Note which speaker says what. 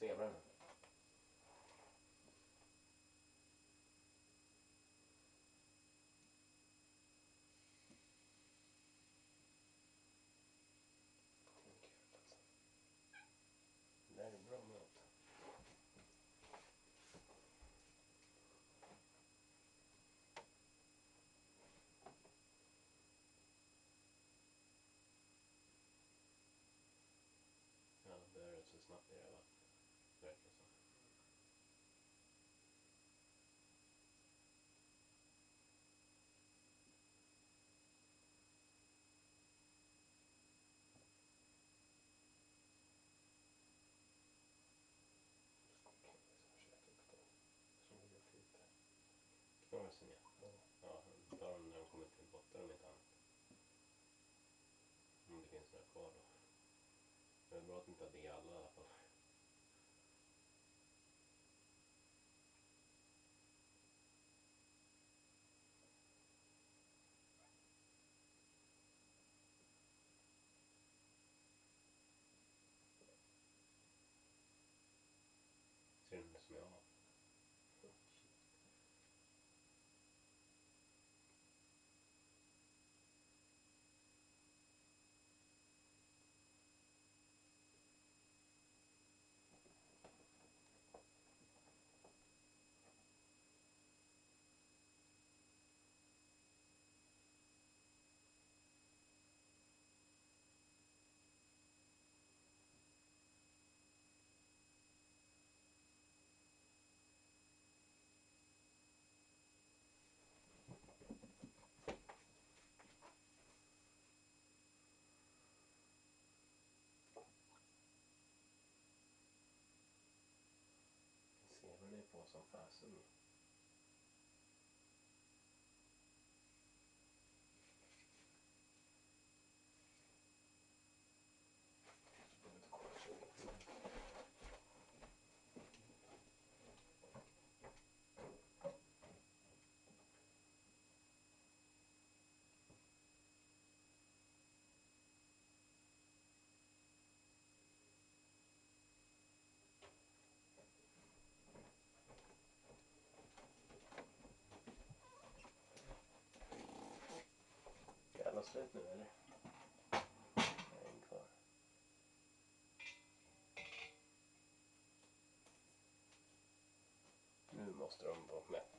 Speaker 1: Skrev den? Det här är bra mat. Verkar så. Knorrsen ja. Ja, tar dem när de kommer till botten om inte annat. Om det finns några kvar då. Det är bra att inte ha det alla up on some fast food. Slut nu eller? En kvar. Nu måste de vara med.